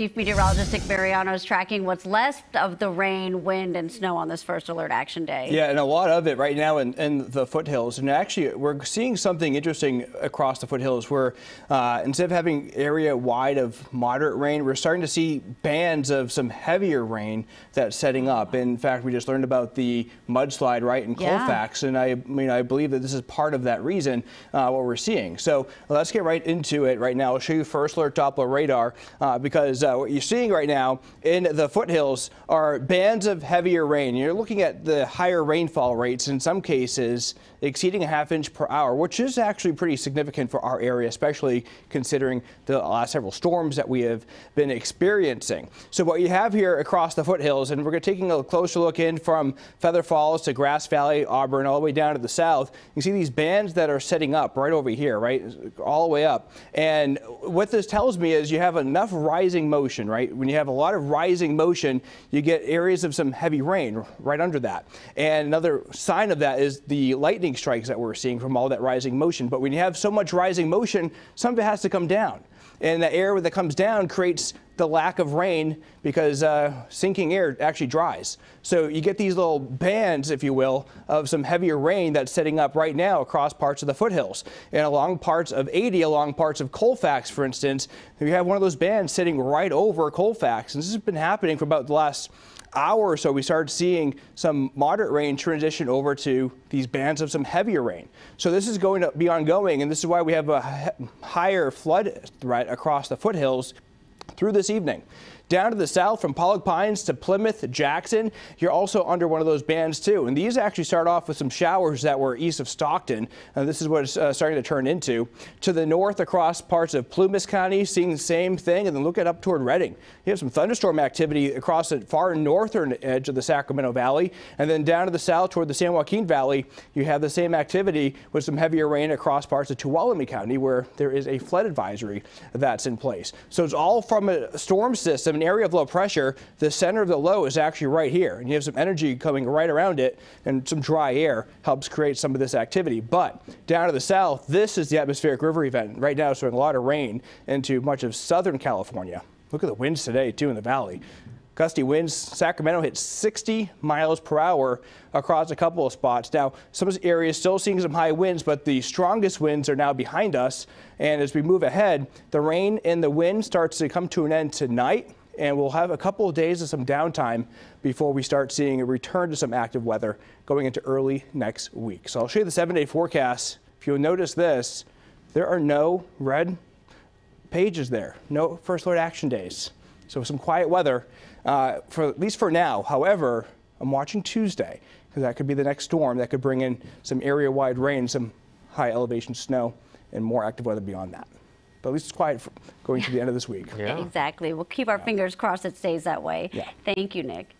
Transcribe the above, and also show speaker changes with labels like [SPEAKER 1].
[SPEAKER 1] Chief Meteorologist Nick Mariano is tracking what's left of the rain, wind, and snow on this first alert action day.
[SPEAKER 2] Yeah, and a lot of it right now in, in the foothills. And actually, we're seeing something interesting across the foothills where uh, instead of having area wide of moderate rain, we're starting to see bands of some heavier rain that's setting up. In fact, we just learned about the mudslide right in
[SPEAKER 1] Yeah.
[SPEAKER 2] Colfax, and I, I mean, I believe that this is part of that reason uh, what we're seeing. So let's get right into it right now. I'll show you first alert Doppler radar uh, because uh, what you're seeing right now in the foothills are bands of heavier rain. You're looking at the higher rainfall rates in some cases exceeding a half inch per hour, which is actually pretty significant for our area, especially considering the last several storms that we have been experiencing. So what you have here across the foothills, and we're taking a closer look in from Feather Falls to Grass Valley, Auburn, all the way down to the south. You see these bands that are setting up right over here, right, all the way up. And what this tells me is you have enough rising motion, right? When you have a lot of rising motion, you get areas of some heavy rain right under that. And another sign of that is the lightning strikes that we're seeing from all that rising motion. But when you have so much rising motion, some of it has to come down. And the air that comes down creates the lack of rain because uh, sinking air actually dries. So you get these little bands, if you will, of some heavier rain that's setting up right now across parts of the foothills. And along parts of 80, along parts of Colfax, for instance, you have one of those bands sitting right over Colfax. And this has been happening for about the last hour or so, we started seeing some moderate rain transition over to these bands of some heavier rain. So this is going to be ongoing, and this is why we have a higher flood threat across the foothills through this evening. Down to the south from Pollock Pines to Plymouth, Jackson, you're also under one of those bands too. And these actually start off with some showers that were east of Stockton. And this is what it's uh, starting to turn into. To the north across parts of Plumas County, seeing the same thing. And then look at up toward Redding. You have some thunderstorm activity across the far northern edge of the Sacramento Valley. And then down to the south toward the San Joaquin Valley, you have the same activity with some heavier rain across parts of Tuolumne County where there is a flood advisory that's in place. So it's all from a storm system, an area of low pressure. The center of the low is actually right here. And you have some energy coming right around it and some dry air helps create some of this activity. But down to the south, this is the atmospheric river event. Right now it's showing a lot of rain into much of southern California. Look at the winds today too in the valley. Gusty winds, Sacramento hit 60 miles per hour across a couple of spots. Now, some areas still seeing some high winds, but the strongest winds are now behind us. And as we move ahead, the rain and the wind starts to come to an end tonight. And we'll have a couple of days of some downtime before we start seeing a return to some active weather going into early next week. So I'll show you the seven day forecast. If you'll notice this, there are no red pages there, no first alert action days. So some quiet weather, uh, for at least for now. However, I'm watching Tuesday because that could be the next storm that could bring in some area-wide rain, some high elevation snow, and more active weather beyond that. But at least it's quiet for going to the end of this week. Yeah.
[SPEAKER 1] Exactly. We'll keep our fingers crossed it stays that way.
[SPEAKER 2] Yeah.
[SPEAKER 1] Thank you, Nick.